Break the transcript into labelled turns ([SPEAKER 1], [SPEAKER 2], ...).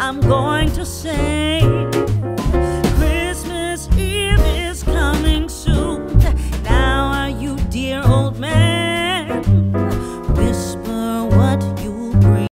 [SPEAKER 1] I'm going to sing.